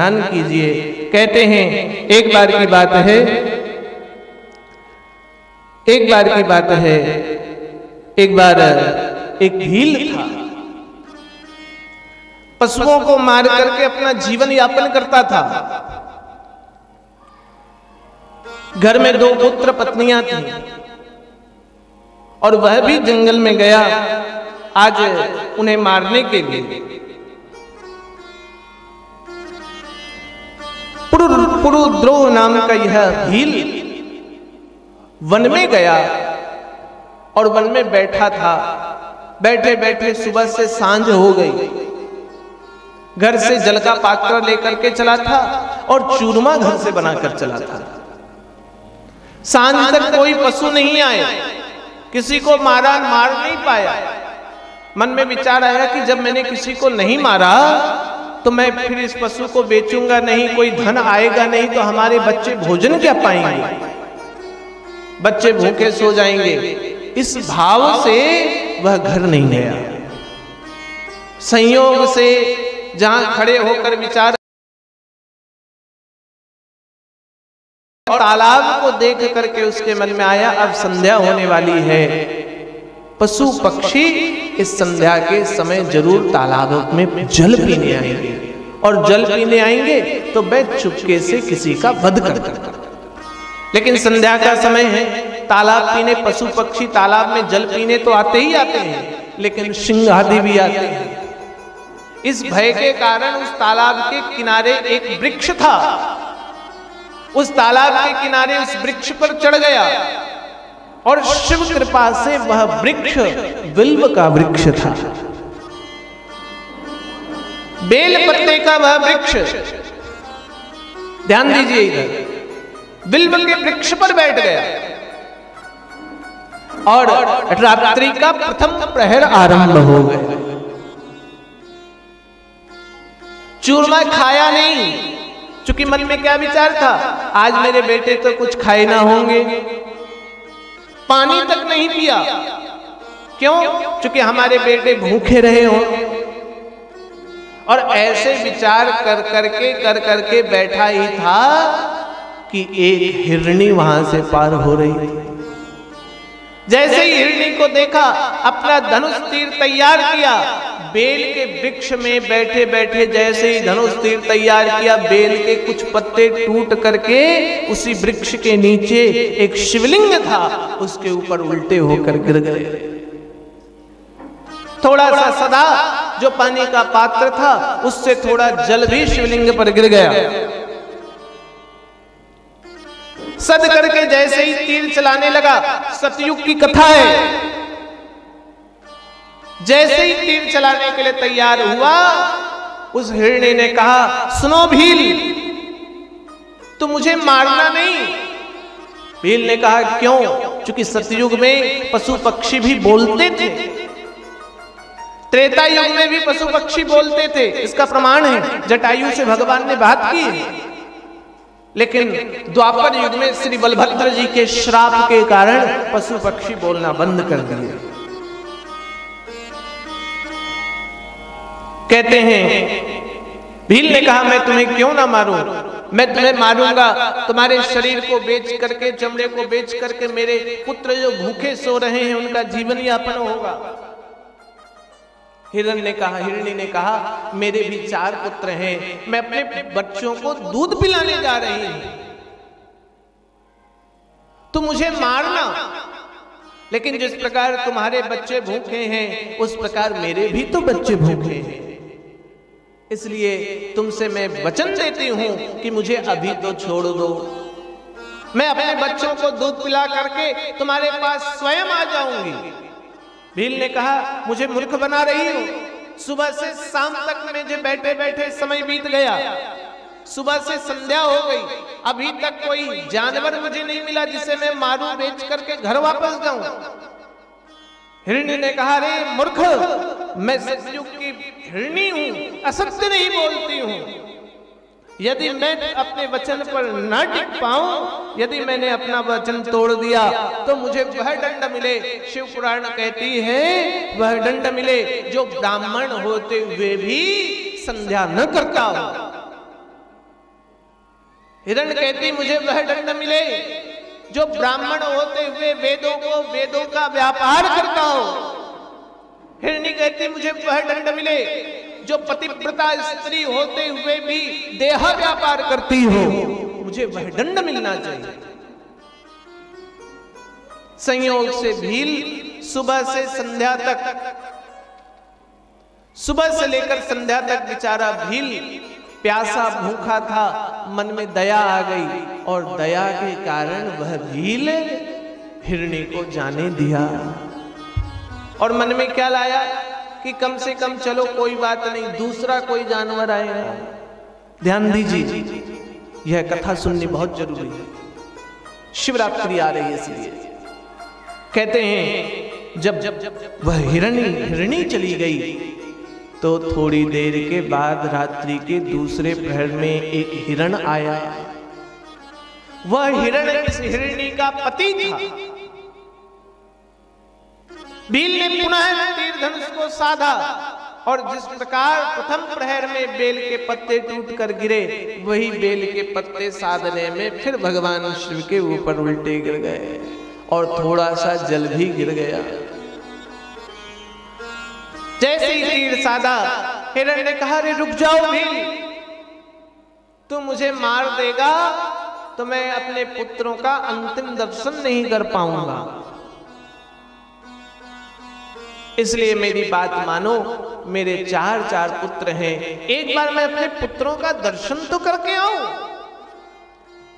ध्यान कीजिए। कहते हैं, एक बार की बात है। एक बार की बात है। एक बार, एक भील था। पशुओं को मार करके अपना जीवन यापन करता था। घर में दो पुत्र पत्नियाँ थी। और वह भी जंगल में गया। आज उन्हें मारने के लिए। पुरुद्रोह नाम का यह भील वन में गया और वन में बैठा था। बैठे बैठे सुबह से साँझ हो गई। घर से जल का पात्र लेकर के चला था और चूरमा घर से बनाकर चला था। साँझ तक कोई पशु नहीं आए। किसी को मारा मार नहीं पाया। मन में विचार आया कि जब मैंने किसी को नहीं मारा तो मैं फिर इस पशु को बेचूँगा नहीं, कोई धन आएगा नहीं तो हमारे बच्चे भोजन क्या पाएँगे? बच्चे भूखे सो जाएँगे। इस भाव से वह घर नहीं गया। संयोग से जहाँ खड़े होकर विचार और तालाब को देख करके उसके मन में आया, अब संध्या होने वाली है। पशु पक्षी इस संध्या के समय ज़रूर तालाब में जल पीने आएँगे। और जल पीने आएँगे तो वह चुपके से किसी का वध कर लेकिन संध्या का समय है। तालाब पीने, पशु पक्षी तालाब में जल पीने तो आते ही आते हैं, लेकिन सिंह आदि भी आते हैं। इस भय के कारण उस तालाब के किनारे एक वृक्ष था। उस तालाब के किनारे उस वृक्ष पर चढ़ गया। और शिव कृपा से वह वृक्ष बिल्व का वृक्ष था। बेल पत्ते का वह वृक्ष। ध्यान दीजिए इधर। बिल्व के वृक्ष पर बैठ गया। और रात्रि का प्रथम प्रहर आरंभ हो गया। चूरमा खाया नहीं, चूँकि मन में क्या विचार था, आज मेरे बेटे तो कुछ खाए ना होंगे। पानी तक नहीं पिया। क्यों? चूँकि हमारे बेटे भूखे रहे हो। और ऐसे विचार कर करके कर करके बैठा ही था कि एक हिरणी वहाँ से पार हो रही थी। जैसे ही हिरणी को देखा, अपना धनुष तीर तैयार किया बेल के वृक्ष में बैठे बैठे जैसे ही धनुष तीर तैयार किया, बेल के कुछ पत्ते टूट करके उसी वृक्ष के नीचे एक शिवलिंग था, उसके ऊपर उल्टे होकर गिर गए। थोड़ा सा सदा जो पानी का पात्र था, उससे थोड़ा जल भी शिवलिंग पर गिर गया। सद करके जैसे ही तीर चलाने लगा, सतयुग की कथा है। जैसे ही तीर चलाने के लिए तैयार हुआ, उस हिरणी ने कहा, सुनो भील तो मुझे मारना नहीं। भील ने कहा, क्यों? क्योंकि सतयुग में पशु पक्षी भी बोलते थे। त्रेता युग में भी पशु पक्षी बोलते थे। इसका प्रमाण है जटायु से भगवान ने बात की। लेकिन द्वापर युग में श्री बलभद्र जी के श्राप के कारण पशु पक्षी बोलना बंद कर दिए। कहते हैं, भील ने कहा, मैं तुम्हें क्यों ना मारूं? मैं तुम्हें मारूँगा। तुम्हारे शरीर को बेच करके, चमड़े को बेच करके मेरे पुत्र जो भूखे सो रहे हैं, उनका जीवन यापन होगा। हिरण ने कहा, हिरणी ने कहा, मेरे भी चार पुत्र हैं। मैं अपने बच्चों को दूध पिलाने जा रही हूँ। तो मुझे मारना। लेकिन जिस प्रकार तुम्हारे बच्चे भूखे हैं, उस प्रकार मेरे भी तो बच्चे भूखे हैं। इसलिए तुमसे मैं वचन देती हूँ कि मुझे अभी तो छोड़ दो। मैं अपने बच्चों को दूध पिला करके तुम्हारे पास स्वयं आ जाऊँगी। भील ने कहा, मुझे मूर्ख बना रही हो। सुबह से शाम तक मुझे बैठे बैठे समय बीत गया। सुबह से संध्या हो गई। अभी तक कोई जानवर मुझे नहीं मिला जिसे मैं मारू बेच करके घर वापस जाऊँ। हिरणी ने कहा रे मूर्ख! मैं सतयुग की हिरणी हूँ असत्य नहीं बोलती हूँ। यदि मैं अपने वचन पर न टिक पाऊँ, यदि मैंने अपना वचन तोड़ दिया तो मुझे वह दंड मिले। शिव पुराण कहती है, वह दंड मिले जो ब्राह्मण होते हुए भी संध्या न करता हो। हिरण कहती, मुझे वह दंड मिले जो ब्राह्मण होते हुए वेदों को, वेदों का व्यापार करता हो। हिरणी कहती मुझे वह दंड मिले, जो पतिव्रता स्त्री होते हुए भी देह व्यापार करती हो। मुझे वह दंड मिलना चाहिए। संयोग से भील सुबह से संध्या तक, सुबह से लेकर संध्या तक बेचारा भील प्यासा भूखा था, मन में दया आ गई और दया के कारण वह भील हिरणी को जाने दिया। और मन में क्या लाया कि कम से कम चलो, कोई बात नहीं, दूसरा कोई जानवर आएगा। ध्यान दीजिए, यह कथा सुननी बहुत ज़रूरी है। शिवरात्रि आ रही है इसलिए। कहते हैं, जब जब वह हिरणी हिरणी चली गई तो थोड़ी देर के बाद रात्रि के दूसरे प्रहर में एक हिरण आया। वह हिरण हिरणी का पति था। भील ने पुनः तीर धनुष को साधा और जिस प्रकार प्रथम प्रहर में बेल के पत्ते टूट कर गिरे, वही बेल के पत्ते साधने में फिर भगवान शिव के ऊपर उल्टे गिर गए और थोड़ा सा जल भी गिर गया। जैसे ही तीर साधा हिरण ने कहा रे रुक जाओ भी। तू मुझे मार देगा तो मैं अपने पुत्रों का अंतिम दर्शन नहीं कर पाऊँगा। इसलिए मेरी बात मानो, मेरे चार चार पुत्र हैं। एक बार मैं अपने पुत्रों का दर्शन तो करके आऊँ।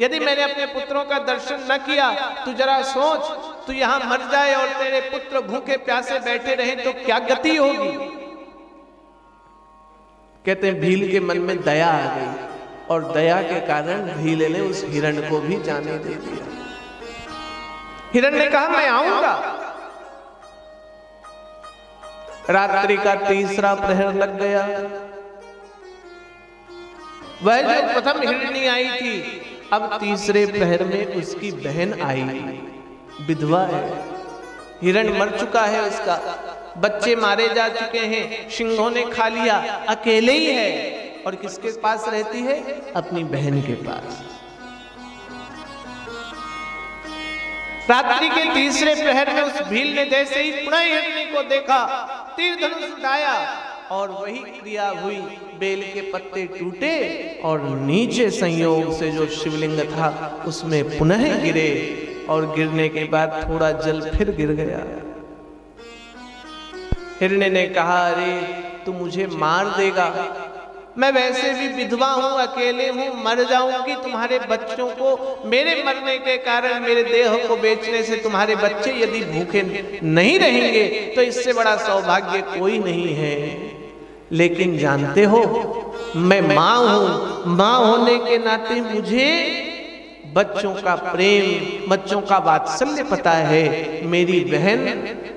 यदि मैंने अपने पुत्रों का दर्शन न किया तो जरा सोच, तू यहाँ मर जाए और तेरे पुत्र भूखे प्यासे बैठे रहे तो क्या गति होगी? कहते हैं, भील के मन में दया आ गई, और दया के कारण भील ने उस हिरण को भी जाने दे दिया। हिरण ने कहा, मैं आऊँगा। रात्रि का तीसरा प्रहर लग गया। वह जो प्रथम हिरणी आई थी, अब तीसरे प्रहर में उसकी बहन आई, विधवा है। हिरण मर चुका है उसका। बच्चे मारे जा चुके हैं, सिंहों ने खा लिया, अकेले ही है। और किसके पास रहती है? अपनी बहन के पास। रात्रि के तीसरे प्रहर में उस भील ने जैसे ही पुनः हिरणी को देखा तीर धनुष उठाया और वही क्रिया हुई। बेल के पत्ते टूटे और नीचे संयोग से जो शिवलिंग था, उसमें पुनः गिरे और गिरने के बाद थोड़ा जल फिर गिर गया। हिरण्य ने कहा, अरे, तू मुझे मार देगा। मैं वैसे भी विधवा हूँ, अकेले हूँ, मर जाऊँगी तुम्हारे बच्चों को। मेरे मरने के कारण मेरे देह को बेचने से तुम्हारे बच्चे यदि भूखे नहीं रहेंगे तो इससे बड़ा सौभाग्य कोई नहीं है। लेकिन जानते हो, मैं माँ हूँ, माँ होने के नाते मुझे बच्चों का प्रेम, बच्चों का वात्सल्य पता है। मेरी बहन,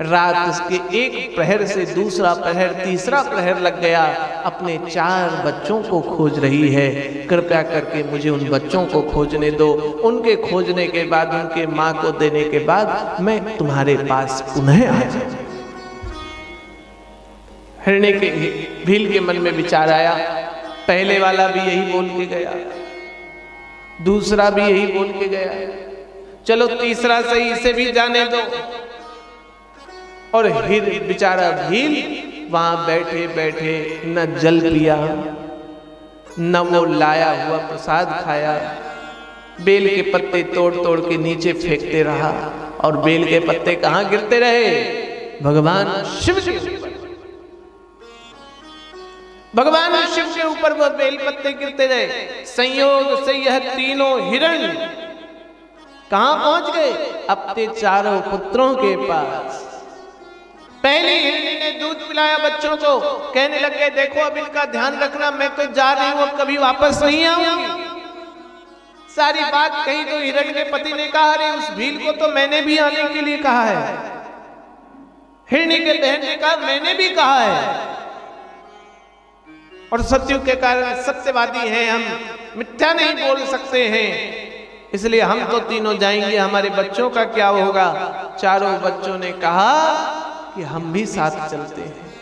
रात के एक प्रहर से दूसरा प्रहर, तीसरा प्रहर लग गया। अपने चार बच्चों को खोज रही है। कृपया करके मुझे उन बच्चों को खोजने दो। उनके खोजने के बाद, उनके माँ को देने के बाद मैं तुम्हारे पास पुनः आ जाऊँ। हिरण्य के भील के मन में विचार आया। पहले वाला भी यही बोल के गया। दूसरा भी यही बोल के गया। चलो तीसरा सही, इसे भी जाने दो। और हिर बेचारा भील वहाँ बैठे बैठे, न जल पिया, न वो लाया हुआ प्रसाद खाया। बेल के पत्ते तोड़ तोड़ के नीचे फेंकते रहा और बेल के पत्ते कहाँ गिरते रहे? भगवान शिव ऊपर भगवान शिव के ऊपर वह बेल पत्ते गिरते रहे। संयोग से यह तीनों हिरण कहाँ पहुँच गए? अपने चारों पुत्रों के पास। पहली हिरणी ने दूध पिलाया बच्चों को। कहने लगे देखो, अब इनका ध्यान रखना, मैं तो जा रही हूँ, अब कभी वापस नहीं आऊँगी। सारी बात कही तो हिरण के पति ने कहा, अरे, उस भील को तो मैंने भी आने के लिए कहा है। हिरणी के बहन ने कहा, मैंने भी कहा है। और सत्युग के कारण सत्यवादी हैं हम। मिथ्या नहीं बोल सकते हैं। इसलिए हम तो तीनों जाएँगे। हमारे बच्चों का क्या होगा? चारों बच्चों ने कहा कि हम भी साथ चलते हैं।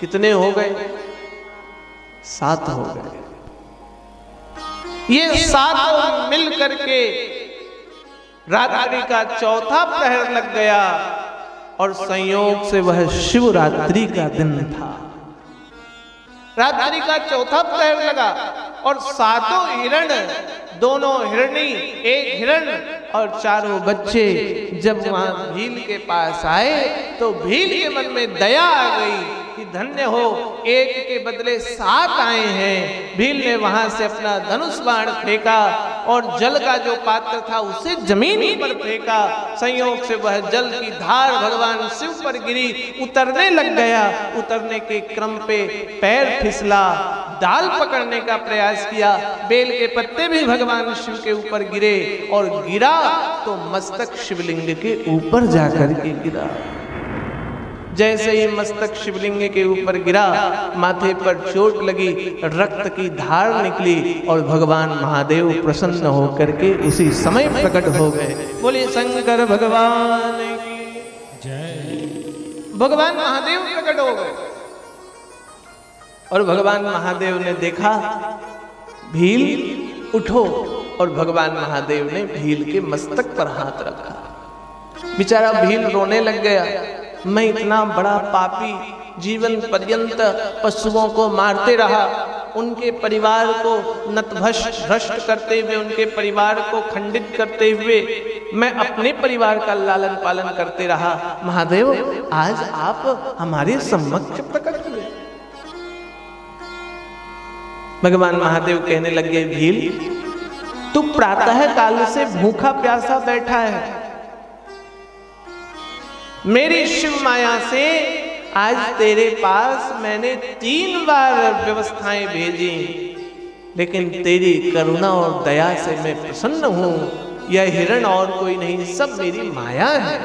कितने हो गए? सात हो गए। ये सात मिल करके रात्रि का चौथा प्रहर लग गया। और संयोग से वह शिवरात्रि का दिन था। रात्रि का चौथा पैर लगा और सातों हिरण, दोनों हिरणी, एक हिरण और चारों बच्चे जब वहाँ भील के पास आए तो भील के मन में दया आ गई कि धन्य हो, एक के बदले सात आए हैं। भील ने वहाँ से अपना धनुष बाण फेंका और जल का जो पात्र था, उसे ज़मीन पर फेंका। संयोग से वह जल की धार भगवान शिव पर गिरी, उतरने लग गया। उतरने के क्रम पे पैर फिसला, दाल पकड़ने का प्रयास किया। बेल के पत्ते भी भगवान शिव के ऊपर गिरे और गिरा तो मस्तक शिवलिंग के ऊपर जाकर के गिरा। जैसे ही मस्तक शिवलिंग के ऊपर गिरा, माथे पर चोट लगी, रक्त की धार निकली और भगवान महादेव प्रसन्न होकर के उसी समय प्रकट हो गए। बोले, शंकर भगवान भगवान महादेव प्रकट हो गए। और भगवान महादेव ने देखा, भील उठो और भगवान महादेव ने भील के मस्तक पर हाथ रखा। बेचारा भील रोने लग गया। मैं इतना बड़ा पापी जीवन पर्यंत पशुओं को मारते रहा, उनके परिवार को नतभ्रष्ट भ्रष्ट करते हुए, उनके परिवार को खंडित करते हुए मैं अपने परिवार का लालन पालन करते रहा। महादेव, आज आप हमारे समक्ष प्रकट हुए। भगवान महादेव कहने लगे, भील, तू प्रातः काल से भूखा प्यासा बैठा है। मेरी शिव माया से आज तेरे पास मैंने तीन बार व्यवस्थाएँ भेजी। लेकिन तेरी करुणा और दया से मैं प्रसन्न हूँ। यह हिरण और कोई नहीं, सब मेरी माया है।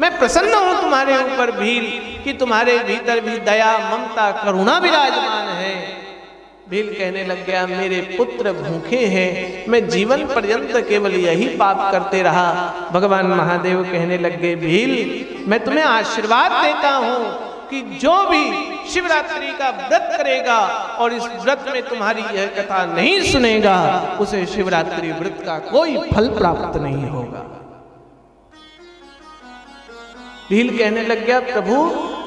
मैं प्रसन्न हूँ तुम्हारे ऊपर भील कि तुम्हारे भीतर भी दया, ममता, करुणा विराजमान है। भील कहने लग गया, मेरे पुत्र भूखे हैं, मैं जीवन पर्यंत केवल यही पाप करते रहा। भगवान महादेव कहने लग गए, भील, मैं तुम्हें आशीर्वाद देता हूँ कि जो भी शिवरात्रि का व्रत करेगा और इस व्रत में तुम्हारी यह कथा नहीं सुनेगा, उसे शिवरात्रि व्रत का कोई फल प्राप्त नहीं होगा। भील कहने लग गया, प्रभु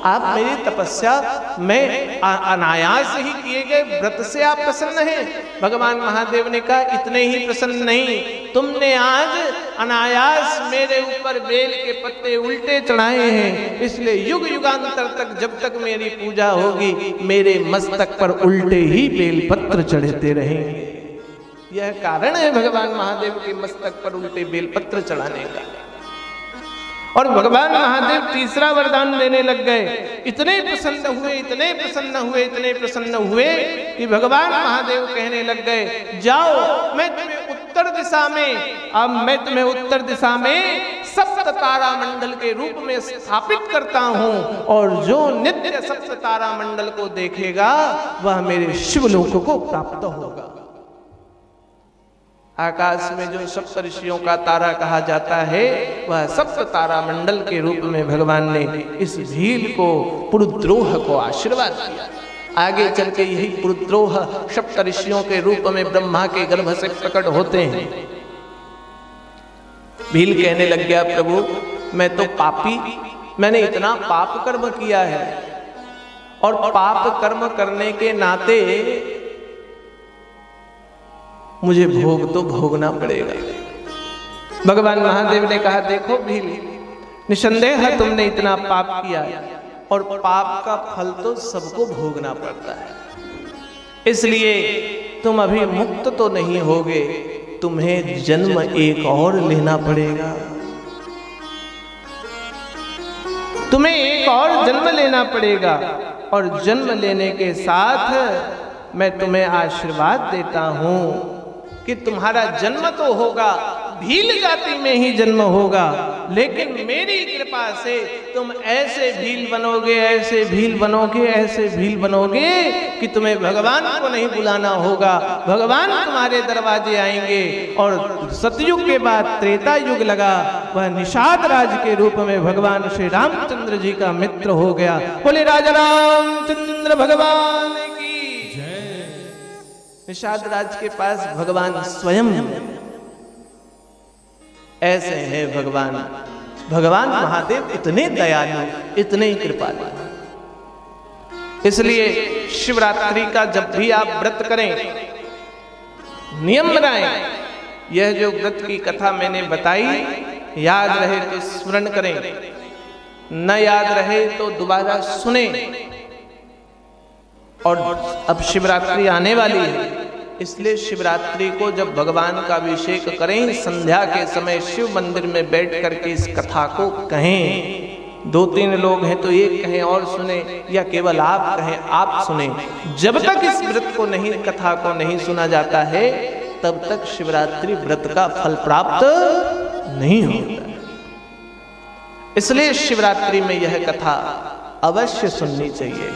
आप मेरी तपस्या में अनायास ही किए गए, व्रत से आप प्रसन्न हैं। भगवान महादेव ने कहा, इतने ही प्रसन्न नहीं। तुमने आज अनायास मेरे ऊपर बेल के पत्ते उल्टे चढ़ाए हैं। इसलिए युग युगांतर तक जब तक मेरी पूजा होगी, मेरे मस्तक पर उल्टे ही बेल पत्र चढ़ते रहेंगे। यह कारण है भगवान महादेव के मस्तक पर उल्टे बेलपत्र चढ़ाने का। और भगवान महादेव तीसरा वरदान देने लग गए। इतने प्रसन्न हुए, इतने प्रसन्न हुए, इतने प्रसन्न हुए कि भगवान महादेव कहने लग गए, जाओ, मैं तुम्हें उत्तर दिशा में, अब मैं तुम्हें उत्तर दिशा में सप्त तारा मंडल के रूप में स्थापित करता हूँ, और जो नित्य सप्त तारा मंडल को देखेगा, वह मेरे शिवलोक को प्राप्त होगा। आकाश में जो सप्त ऋषियों का तारा कहा जाता है, वह सप्त तारा मंडल के रूप में भगवान ने इस भील को, पुरुद्रोह को आशीर्वाद दिया। आगे चल के यही पुरुद्रोह सप्त ऋषियों के रूप में ब्रह्मा के गर्भ से प्रकट होते हैं। भील कहने लग गया, प्रभु, मैं तो पापी, मैंने इतना पाप कर्म किया है। और पाप कर्म करने के नाते मुझे भोग तो भोगना पड़ेगा। भगवान महादेव ने कहा, देखो भील निसंदेह तुमने इतना पाप किया और पाप का फल तो सबको भोगना पड़ता है। इसलिए तुम अभी मुक्त तो नहीं होगे, तुम्हें जन्म एक और लेना पड़ेगा। तुम्हें एक और जन्म लेना पड़ेगा, और जन्म लेने के साथ मैं तुम्हें आशीर्वाद देता हूँ। कि तुम्हारा जन्म तो होगा, भील जाति में ही जन्म होगा, लेकिन मेरी कृपा से तुम ऐसे भील बनोगे, ऐसे भील बनोगे, ऐसे भील बनोगे कि तुम्हें भगवान को नहीं बुलाना होगा। भगवान तुम्हारे दरवाजे आएँगे और सतयुग के बाद त्रेता युग लगा, वह निषाद राज के रूप में भगवान श्री रामचंद्र जी का मित्र हो गया। बोले, राजा रामचंद्र, भगवान निषाद राज के पास भगवान स्वयं ऐसे हैं भगवान। भगवान। महादेव इतने दयालु इतने कृपालु। इसलिए शिवरात्रि का जब भी आप व्रत करें नियम बनाएँ। यह जो व्रत की कथा मैंने बताई याद रहे तो स्मरण करें। न याद रहे तो दोबारा सुने। और अब शिवरात्रि आने वाली है। इसलिए शिवरात्रि को जब भगवान का अभिषेक करें, संध्या के समय शिव मंदिर में बैठ करके इस कथा को कहें। दो तीन लोग हैं तो एक कहें और सुने, या केवल आप कहें, आप सुने। जब तक इस व्रत को नहीं, कथा को नहीं सुना जाता है, तब तक शिवरात्रि व्रत का फल प्राप्त नहीं होता। इसलिए शिवरात्रि में यह कथा अवश्य सुननी चाहिए।